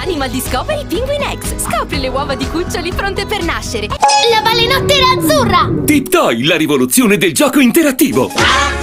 Animal Discovery Penguin X. Scopri le uova di cuccioli pronte per nascere. La balenottera azzurra! Tip Toy, la rivoluzione del gioco interattivo. Ah!